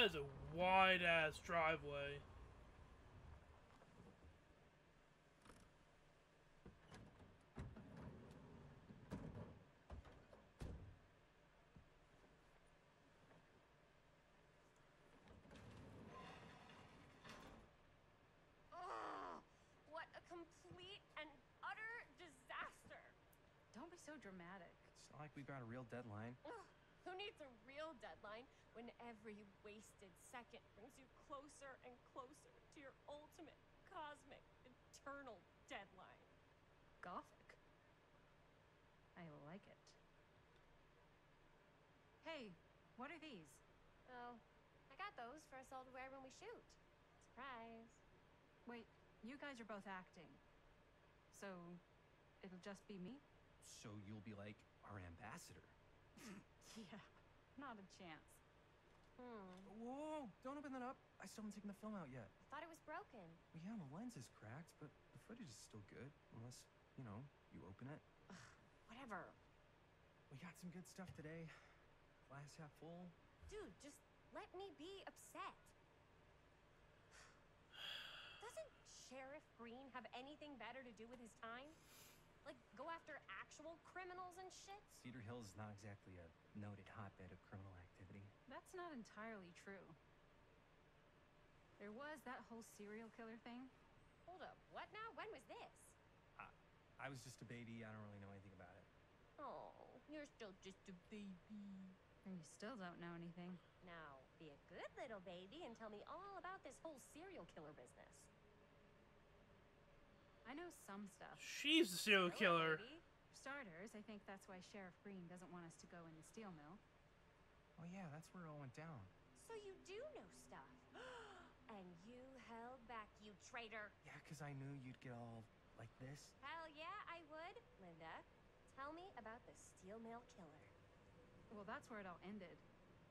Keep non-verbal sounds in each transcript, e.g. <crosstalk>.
That is a wide ass driveway. Ugh, what a complete and utter disaster. Don't be so dramatic. It's not like we've got a real deadline. Ugh, who needs a real deadline when every wasted second brings you closer and closer to your ultimate cosmic eternal deadline? Gothic. I like it. Hey, what are these? Oh, I got those for us all to wear when we shoot. Surprise. Wait, you guys are both acting. So, it'll just be me? So you'll be like our ambassador. <laughs> Yeah, not a chance. Hmm. Whoa, don't open that up. I still haven't taken the film out yet. I thought it was broken. Well, yeah, the lens is cracked, but the footage is still good. Unless, you know, you open it. Whatever. We got some good stuff today. Glass half full. Dude, just let me be upset. <sighs> Doesn't Sheriff Green have anything better to do with his time? Like, go after actual criminals and shit? Cedar Hills is not exactly a noted hotbed of criminal activity. That's not entirely true. There was that whole serial killer thing. Hold up, what now? When was this? I, I was just a baby. I don't really know anything about it. Oh, you're still just a baby. And you still don't know anything. Now, be a good little baby and tell me all about this whole serial killer business. I know some stuff. She's the serial Really, killer. baby? For starters, I think that's why Sheriff Green doesn't want us to go in the steel mill. Oh yeah, that's where it all went down. So you do know stuff. <gasps> and you held back, you traitor. Yeah, because I knew you'd get all like this. Hell yeah, I would. Linda, tell me about the steel mill killer. Well, that's where it all ended.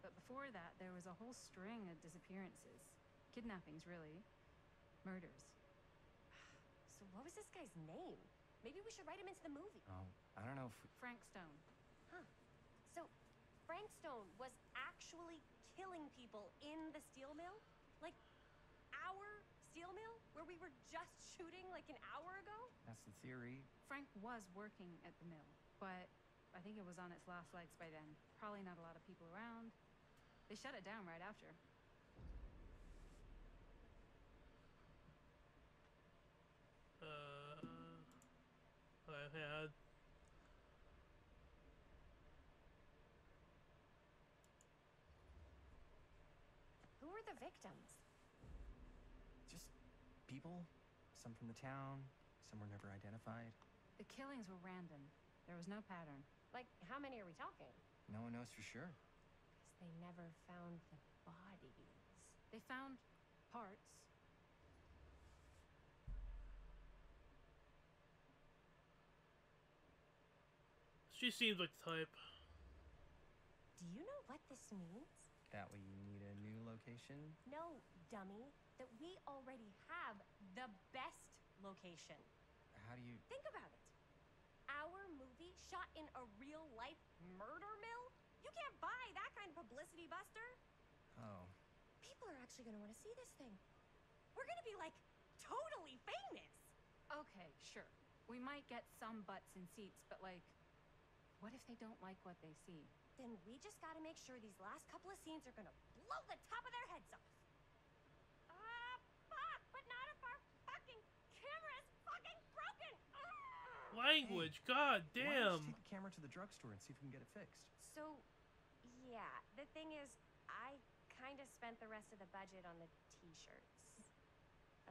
But before that, there was a whole string of disappearances. Kidnappings, really. Murders. So what was this guy's name? Maybe we should write him into the movie. Oh, I don't know if. Frank Stone. Huh. So Frank Stone was actually killing people in the steel mill? Like our steel mill where we were just <laughs> shooting like an hour ago? That's the theory. Frank was working at the mill, but I think it was on its last legs by then. Probably not a lot of people around. They shut it down right after. I had. Who were the victims? Just people. Some from the town. Some were never identified. The killings were random. There was no pattern. Like, how many are we talking? No one knows for sure. Because they never found the bodies. They found parts. She seems like the type. Do you know what this means? That way you need a new location. No, dummy. That we already have the best location. How do you? Think about it. Our movie shot in a real life murder mill? You can't buy that kind of publicity, Buster. Oh, People are actually gonna wanna see this thing. We're gonna be like totally famous. Okay, sure. We might get some butts in seats, but like, what if they don't like what they see? Then we just gotta make sure these last couple of scenes are gonna blow the top of their heads off. Ah, fuck! But not if our fucking camera is fucking broken! Ugh! Language, god Why don't you damn. take the camera to the drugstore and see if we can get it fixed? So, yeah, the thing is, I kind of spent the rest of the budget on the t-shirts.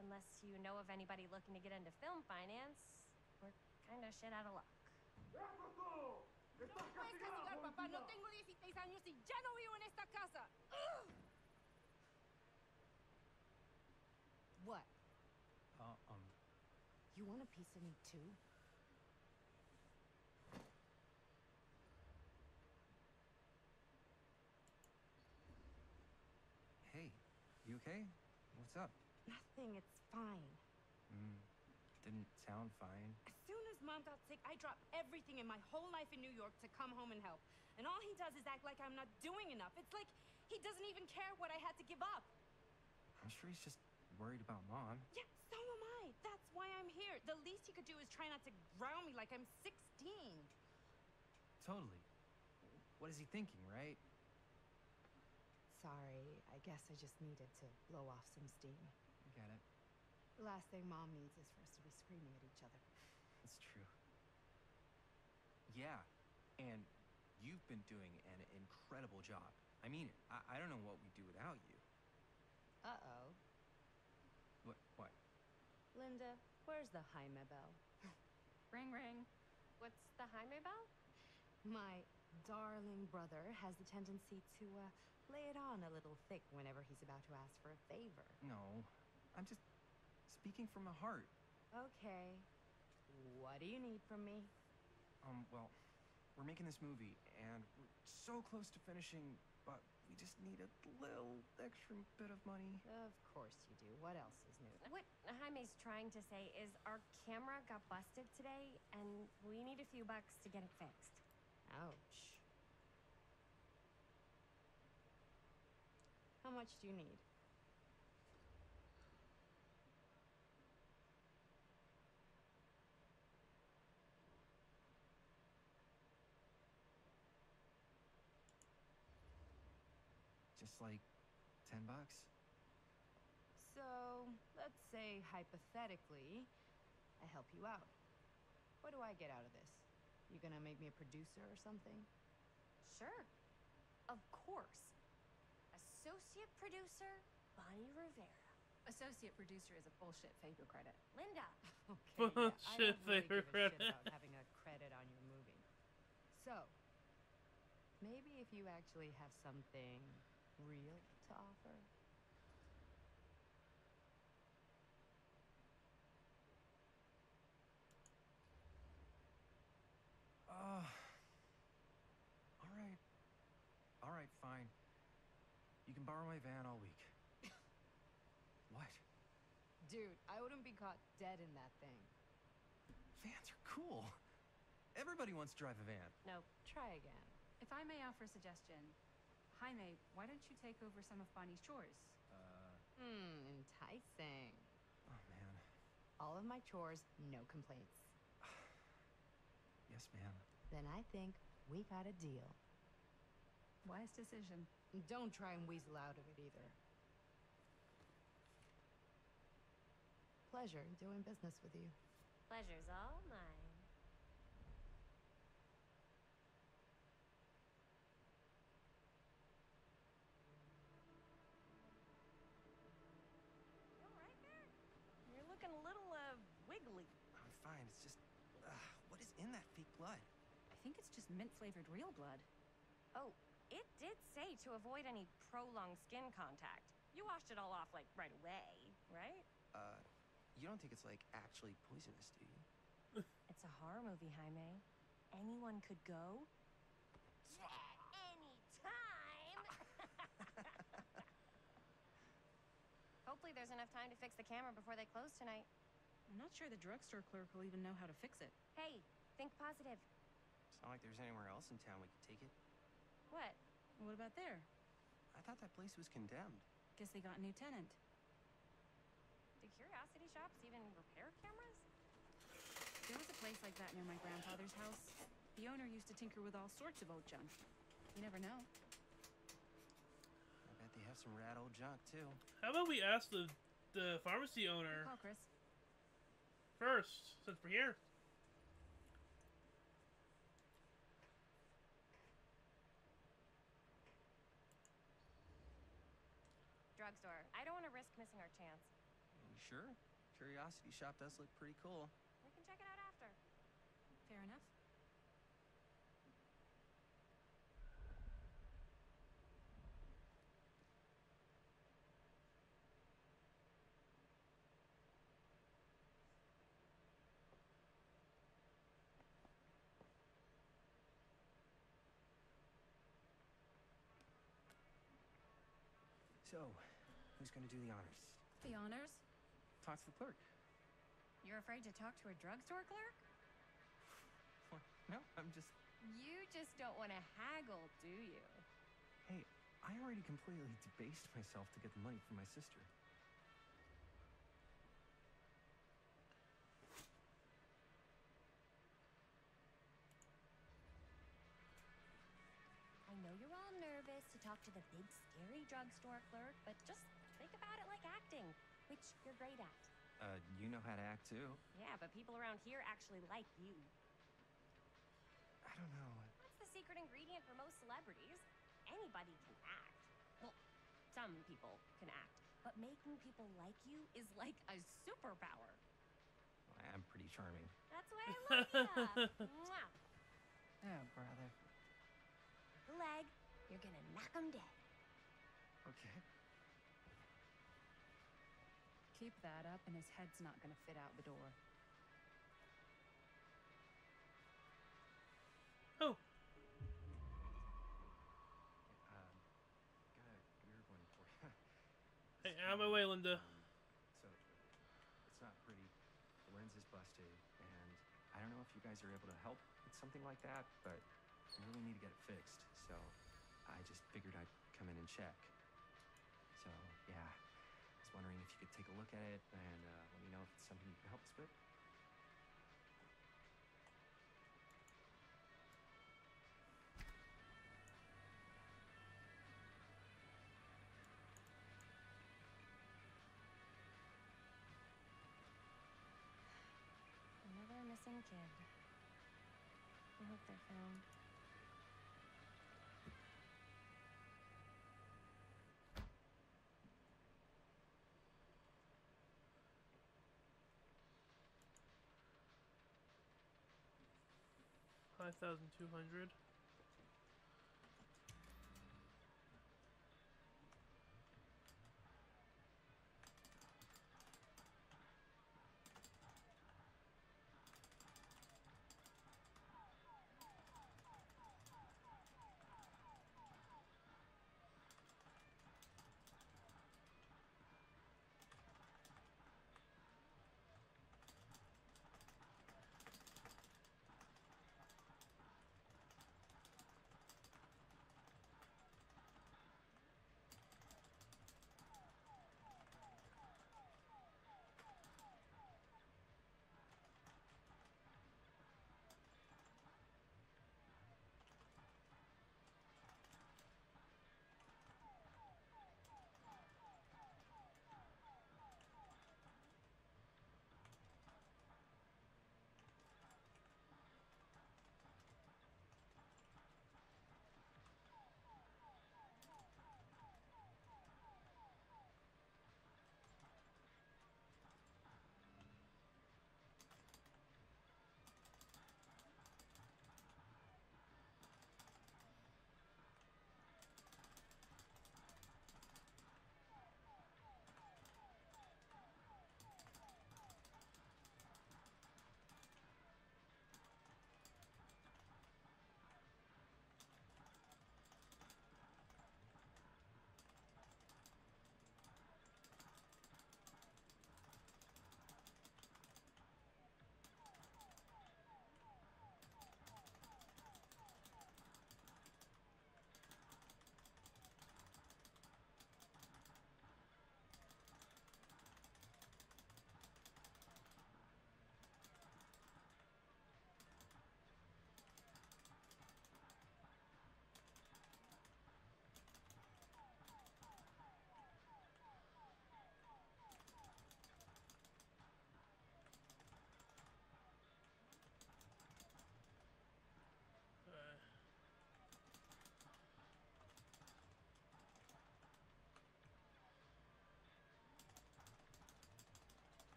Unless you know of anybody looking to get into film finance, we're kind of shit out of luck. Puedes castigar, papá. No tengo 16 años y ya no vivo en esta casa. What? Uh, um, You want a piece of me too? hey, you okay? What's up? Nothing. It's fine. Mm, didn't sound fine. As soon as mom got sick, I dropped everything in my whole life in New York to come home and help. And all he does is act like I'm not doing enough. It's like He doesn't even care what I had to give up. I'm sure he's just worried about mom. Yeah, so am I. That's why I'm here. The least he could do is try not to ground me like I'm 16. Totally. What is he thinking, right? Sorry, I guess I just needed to blow off some steam. I get it. The last thing mom needs is for us to be screaming at each other. It's true. Yeah, and you've been doing an incredible job. I mean it. I, I don't know what we'd do without you. Uh oh. What? What? Linda, where's the Jaime bell? <laughs> Ring, ring. What's the Jaime bell? My darling brother has the tendency to uh, lay it on a little thick whenever he's about to ask for a favor. No, I'm just speaking from the heart. Okay. What do you need from me? Um, well, we're making this movie, and we're so close to finishing, but we just need a little extra bit of money. Of course you do. What else is new? What Jaime's trying to say is our camera got busted today, and we need a few bucks to get it fixed. Ouch. How much do you need? Just like 10 bucks? So, let's say hypothetically, I help you out. What do I get out of this? You gonna make me a producer or something? Sure. Of course. Associate producer, Bonnie Rivera. Associate producer is a bullshit favor credit. Linda. <laughs> Okay, yeah, I don't really they give a regret shit about having a credit on your movie. So, maybe if you actually have something real to offer. Uh. All right. All right, fine. You can borrow my van all week. <coughs> what? Dude, I wouldn't be caught dead in that thing. Vans are cool. Everybody wants to drive a van. No. Try again. If I may offer a suggestion, Jaime, why don't you take over some of Bonnie's chores? Uh, Hmm, enticing. oh man. All of my chores, no complaints. <sighs> Yes, ma'am. Then I think we got a deal. Wise decision. Don't try and weasel out of it either. Pleasure doing business with you. Pleasure's all mine. You all right there? You're looking a little, uh, wiggly. I'm fine. It's just. Uh, what is in that fake blood? I think it's just mint flavored real blood. Oh, it did say to avoid any prolonged skin contact. You washed it all off, like, right away, right? Uh, you don't think it's like actually poisonous, do you? <laughs> It's a horror movie, Jaime. Anyone could go. <laughs> any time <laughs> Hopefully, there's enough time to fix the camera before they close tonight. I'm not sure the drugstore clerk will even know how to fix it. Hey, think positive. It's not like there's anywhere else in town we could take it. What? What about there? I thought that place was condemned. Guess they got a new tenant. Do curiosity shops even repair cameras? There was a place like that near my grandfather's house. The owner used to tinker with all sorts of old junk. You never know. I bet they have some rad old junk too. How about we ask the the pharmacy owner call, Chris. first, since we're here? Drugstore. I don't want to risk missing our chance. You sure? Curiosity shop does look pretty cool. We can check it out after. Fair enough. So, who's gonna do the honors? The honors? Talk to the clerk. You're afraid to talk to a drugstore clerk? What? No, I'm just. You just don't want to haggle, do you? Hey, I already completely debased myself to get the money from my sister. I know you're all nervous to talk to the big, scary drugstore clerk, but just think about it like acting, which you're great at. Uh, you know how to act too. Yeah, but people around here actually like you. I don't know. That's the secret ingredient for most celebrities. Anybody can act. Well, some people can act, but making people like you is like a superpower. I'm pretty charming. That's why I love. <laughs> Mwah. Yeah, brother. Leg, you're gonna knock 'em dead. Okay. Keep that up, and his head's not gonna fit out the door. Oh, Um, got a weird one for you. hey, out of my way, Linda. Um, so, it's not pretty. The lens is busted, and I don't know if you guys are able to help with something like that, but I really need to get it fixed. So, I just figured I'd come in and check. So, yeah, I was wondering if you could take a look at it and uh, let me know if it's something you can help us with. Another missing kid. I hope they're found. 5200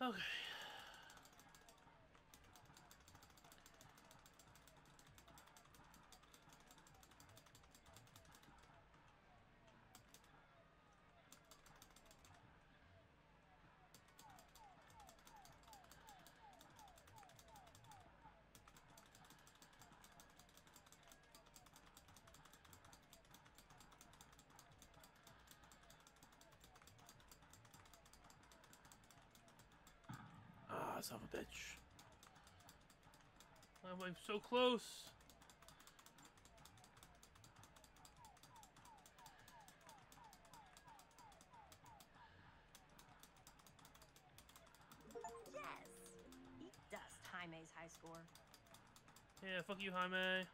Okay. Ah, son of a bitch. I'm, I'm so close. Yes! Eat dust, Jaime's high score. Yeah, fuck you, Jaime.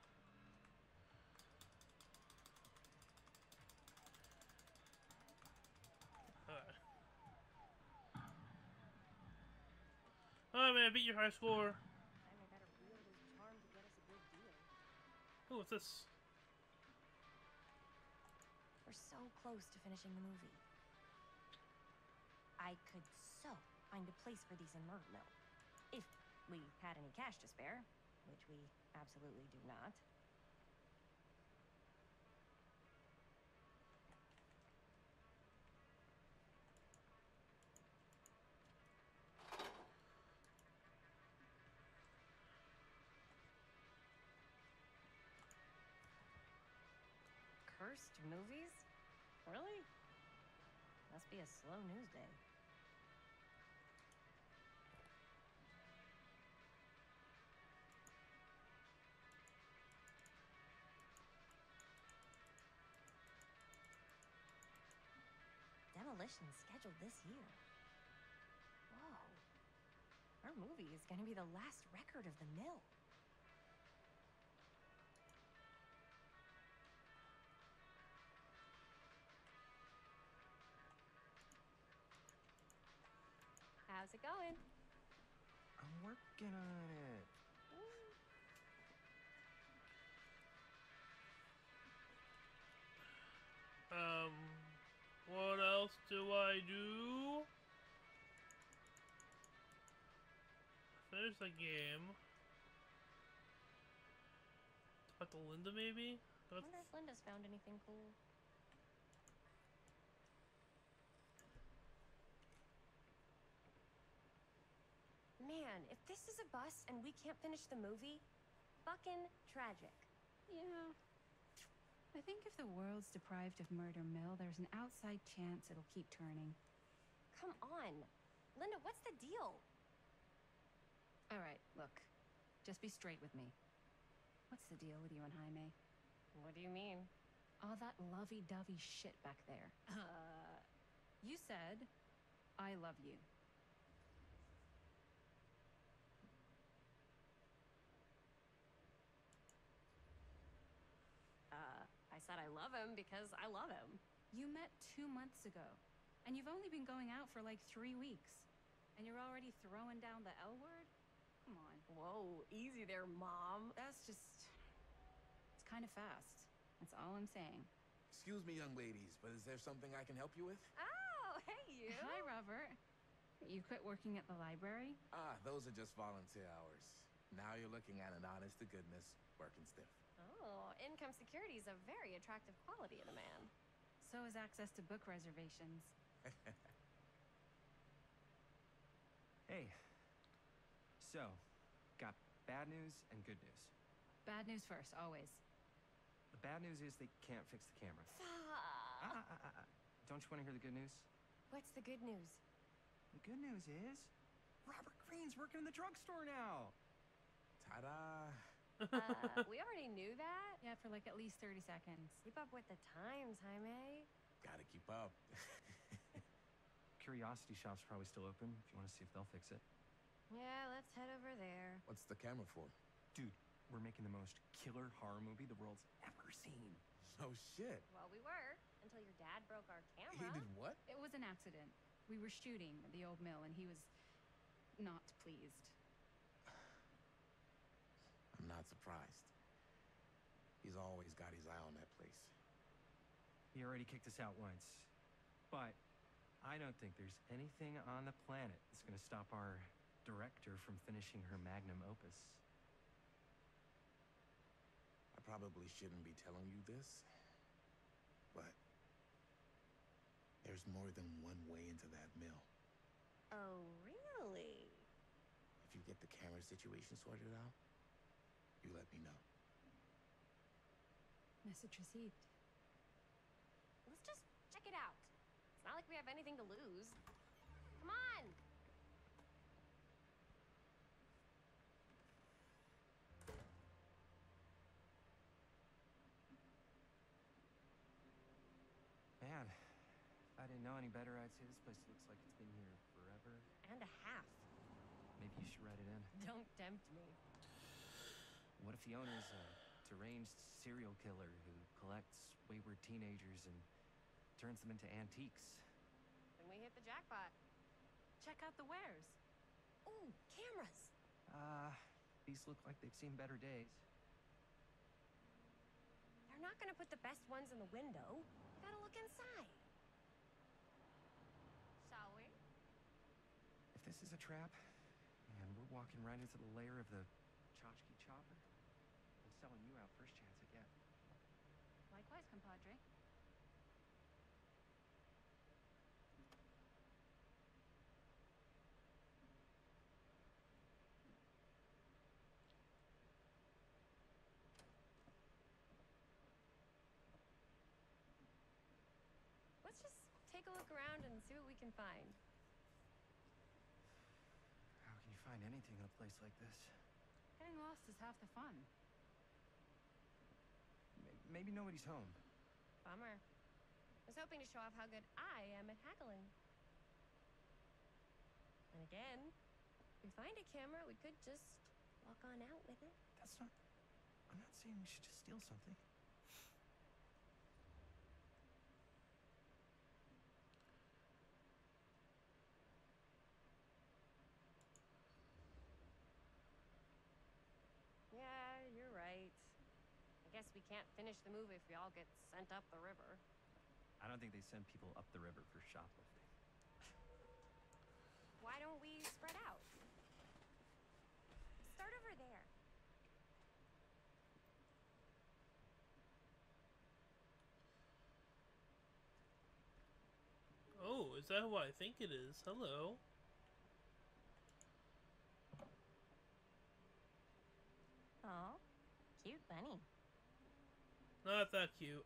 Beat your high score. Jaime better wield his charm to get us a good deal. Oh, what's this? We're so close to finishing the movie. I could so find a place for these in Murder. If we had any cash to spare, which we absolutely do not. Cursed movies? Really? Must be a slow news day. Demolition scheduled this year. Whoa. Our movie is to be the last record of the mill. Going? I'm working on it. Um, what else do I do? Finish the game. Talk to Linda, maybe? I wonder if Linda's found anything cool. Man, if this is a bus and we can't finish the movie, fucking tragic. Yeah. I think if the world's deprived of Murder Mill, there's an outside chance it'll keep turning. Come on. Linda, what's the deal? All right, look. Just be straight with me. What's the deal with you and Jaime? What do you mean? All that lovey-dovey shit back there. Uh, You said, I love you. uh, I said I love him because I love him. You met two months ago, and you've only been going out for like three weeks. And you're already throwing down the L word? Come on. Whoa, easy there, Mom. That's just. It's kind of fast. That's all I'm saying. Excuse me, young ladies, but is there something I can help you with? Oh, hey, you. Hi, Robert. You quit working at the library? Ah, those are just volunteer hours. Now you're looking at an honest to goodness working stiff. Oh, income security is a very attractive quality in a man. So is access to book reservations. <laughs> Hey. So, got bad news and good news. Bad news first, always. The bad news is they can't fix the camera. Ah, ah, ah, ah. Don't you want to hear the good news? What's the good news? The good news is Robert Green's working in the drugstore now. Ta-da! Uh, <laughs> we already knew that. Yeah, for like at least 30 seconds. Keep up with the times, Jaime. Gotta keep up. <laughs> Curiosity Shop's probably still open if you want to see if they'll fix it. Yeah, let's head over there. What's the camera for? Dude, we're making the most killer horror movie the world's ever seen. Oh shit. Well, we were until your dad broke our camera. He did what? It was an accident. We were shooting at the old mill, and he was not pleased. I'm not surprised. He's always got his eye on that place. He already kicked us out once. But I don't think there's anything on the planet that's going to stop our director from finishing her magnum opus. I probably shouldn't be telling you this, but there's more than one way into that mill. Oh, really? If you get the camera situation sorted out, you let me know. Message received. Let's just check it out. It's not like we have anything to lose. Come on! Man, if I didn't know any better, I'd say this place looks like it's been here forever. And a half. Maybe you should write it in. Don't tempt me. What if the owner's a deranged serial killer who collects wayward teenagers and turns them into antiques? Then we hit the jackpot. Check out the wares. Ooh, cameras! Uh, these look like they've seen better days. They're not gonna put the best ones in the window. We gotta look inside. Shall we? If this is a trap, and we're walking right into the lair of the tchotchke chopper, I'm selling you out first chance I get. Likewise, compadre. Let's just take a look around and see what we can find. How can you find anything in a place like this? Getting lost is half the fun. May- Maybe nobody's home. Bummer. I was hoping to show off how good I am at haggling. And again, if we find a camera, we could just walk on out with it. That's not. I'm not saying we should just steal something. Yeah, you're right. I guess we can't finish the movie if we all get sent up the river. I don't think they send people up the river for shoplifting. Why don't we spread out? Start over there. Oh, is that who I think it is? Hello. Oh, cute bunny. Not that cute.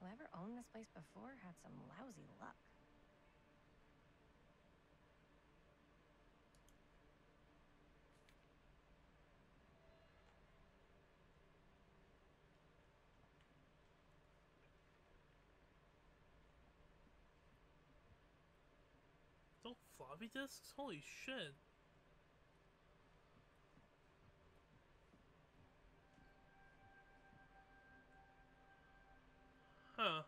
Whoever owned this place before had some lousy luck. Don't floppy disks? Holy shit. Huh.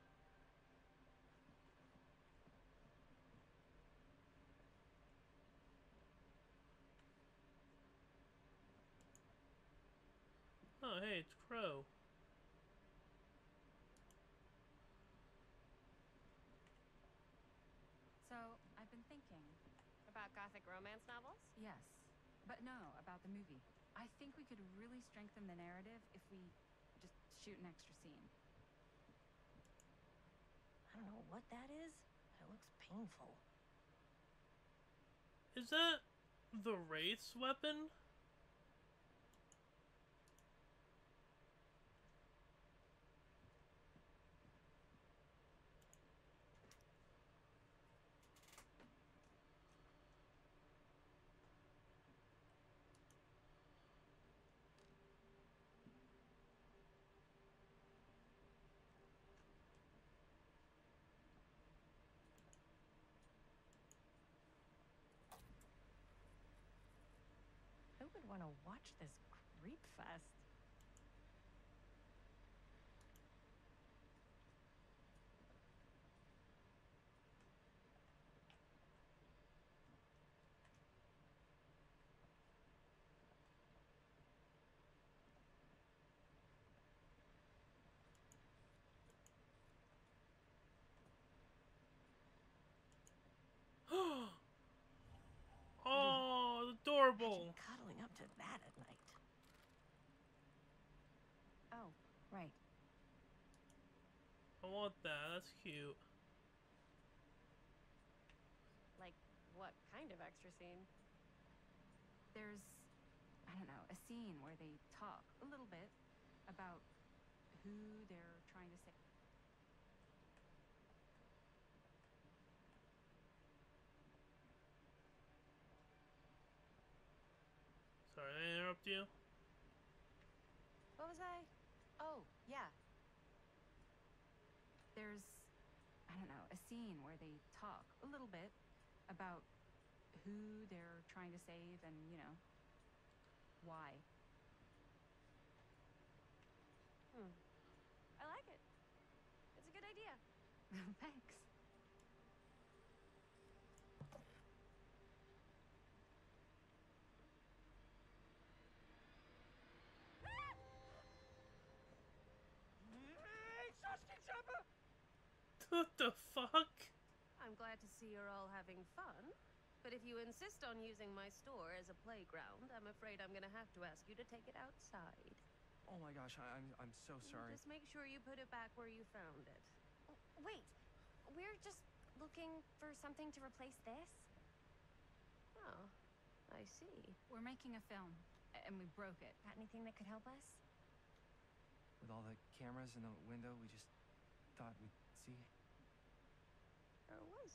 Oh, hey, it's Crow. So, I've been thinking. About gothic romance novels? Yes. But no, about the movie. I think we could really strengthen the narrative if we just shoot an extra scene. I don't know what that is, but it looks painful. Is that the Wraith's weapon? Want to watch this creep fest. <gasps> oh, adorable. Up to that at night. Oh, right. I want that. That's cute. Like, what kind of extra scene? There's, I don't know, a scene where they talk a little bit about who they're trying to say. Sorry, did I interrupt you? What was I? Oh, yeah. There's, I don't know, a scene where they talk a little bit about who they're trying to save and, you know, why. Hmm. I like it. It's a good idea. <laughs> Thanks. <laughs> What the fuck? I'm glad to see you're all having fun. But if you insist on using my store as a playground, I'm afraid I'm gonna have to ask you to take it outside. Oh my gosh, I, I'm I'm so sorry. Just make sure you put it back where you found it. Oh, wait, we're just looking for something to replace this? Oh, I see. We're making a film, and we broke it. Got anything that could help us? With all the cameras in the window, we just thought we'd see.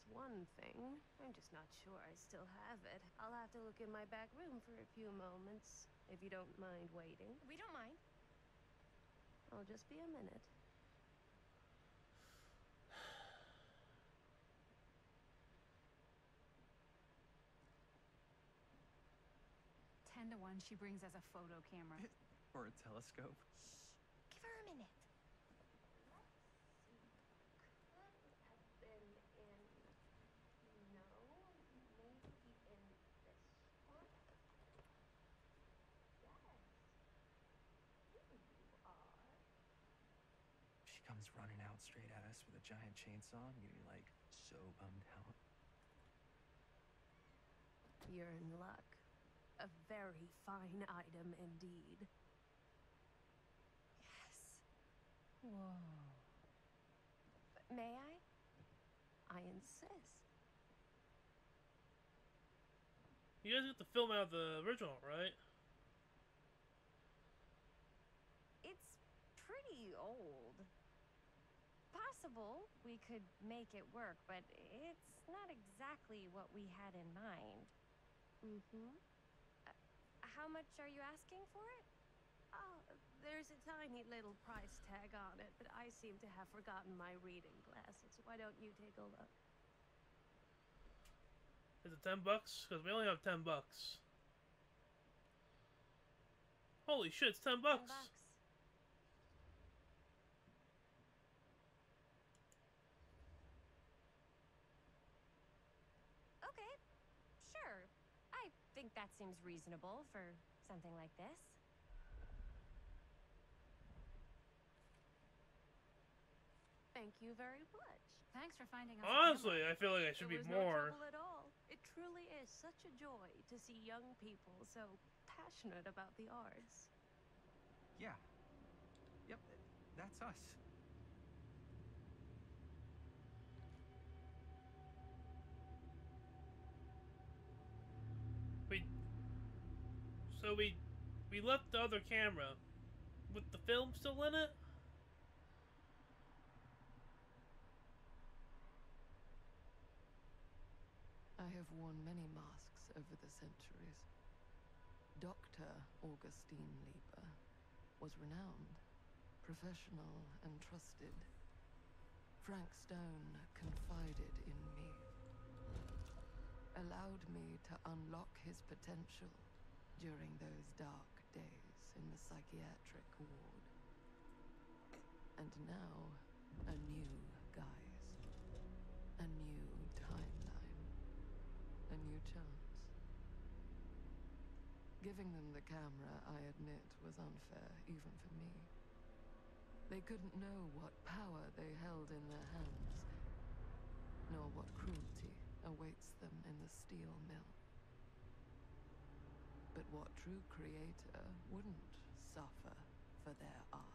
There one thing. I'm just not sure I still have it. I'll have to look in my back room for a few moments, if you don't mind waiting. We don't mind. I'll just be a minute. Ten to one, she brings us a photo camera. <laughs> Or a telescope. Give her a minute. have been in. No, maybe in this one. Yes. Here you are. She comes running out straight at us with a giant chainsaw and you're like so bummed out. You're in luck. A very fine item indeed. Yes. Whoa. May I? I insist. You guys get the film out of the original, right? It's pretty old. Possible we could make it work, but it's not exactly what we had in mind. Mm-hmm. How much are you asking for it? Oh, there's a tiny little price tag on it, but I seem to have forgotten my reading glasses. Why don't you take a look? Is it ten bucks? Because we only have ten bucks. Holy shit, it's 10 bucks. bucks. Okay, sure. I think that seems reasonable for something like this. Thank you very much. Thanks for finding us. Honestly, I feel like I should It be was more. no trouble at all. It truly is such a joy to see young people so passionate about the arts. Yeah. Yep, that's us. So we, we left the other camera, with the film still in it. I have worn many masks over the centuries. Dr. Augustine Lieber was renowned, professional, and trusted. Frank Stone confided in me, allowed me to unlock his potential, during those dark days in the psychiatric ward. And now, a new guise. A new timeline. A new chance. Giving them the camera, I admit, was unfair, even for me. They couldn't know what power they held in their hands, nor what cruelty awaits them in the steel mill. But what true creator wouldn't suffer for their art?